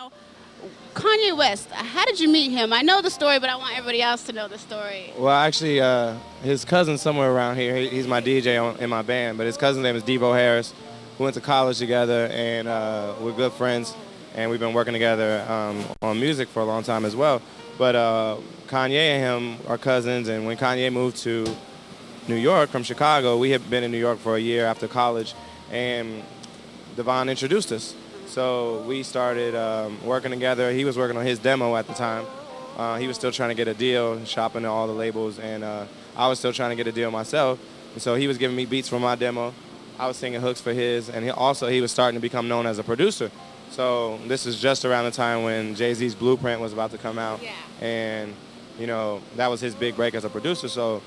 Now, Kanye West, how did you meet him? I know the story, but I want everybody else to know the story. Well, actually, uh, his cousin's somewhere around here. He, he's my DJ on, in my band, but his cousin's name is Devo Harris. We went to college together, and uh, we're good friends, and we've been working together um, on music for a long time as well. But uh, Kanye and him are cousins, and when Kanye moved to New York from Chicago, we had been in New York for a year after college, and Devon introduced us. So we started um, working together. He was working on his demo at the time. Uh, he was still trying to get a deal, shopping at all the labels, and uh, I was still trying to get a deal myself. And so he was giving me beats for my demo. I was singing hooks for his, and he also he was starting to become known as a producer. So this is just around the time when Jay Z's Blueprint was about to come out, Yeah. and you know that was his big break as a producer. So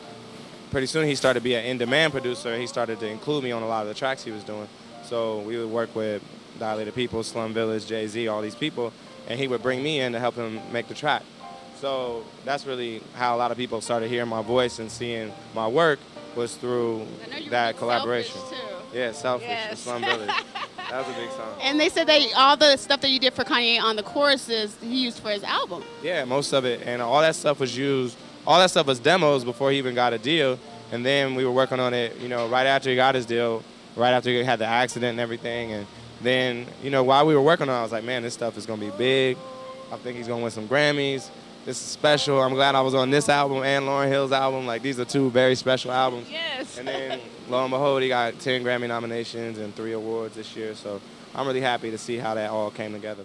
pretty soon he started to be an in-demand producer. He started to include me on a lot of the tracks he was doing. So we would work with Dilated People, Slum Village, Jay Z, all these people, and he would bring me in to help him make the track. So that's really how a lot of people started hearing my voice and seeing my work was through I know you were that collaboration. Too. Yeah, Selfish, Yes. Slum Village. That was a big song. And they said that all the stuff that you did for Kanye on the choruses, he used for his album. Yeah, most of it, and all that stuff was used. All that stuff was demos before he even got a deal, and then we were working on it. You know, right after he got his deal, right after he had the accident and everything, and then you know while we were working on, it, I was like, man, this stuff is gonna be big. I think he's gonna win some Grammys. This is special. I'm glad I was on this album and Lauryn Hill's album. Like these are two very special albums. Yes. And then lo and behold, he got 10 Grammy nominations and three awards this year. So I'm really happy to see how that all came together.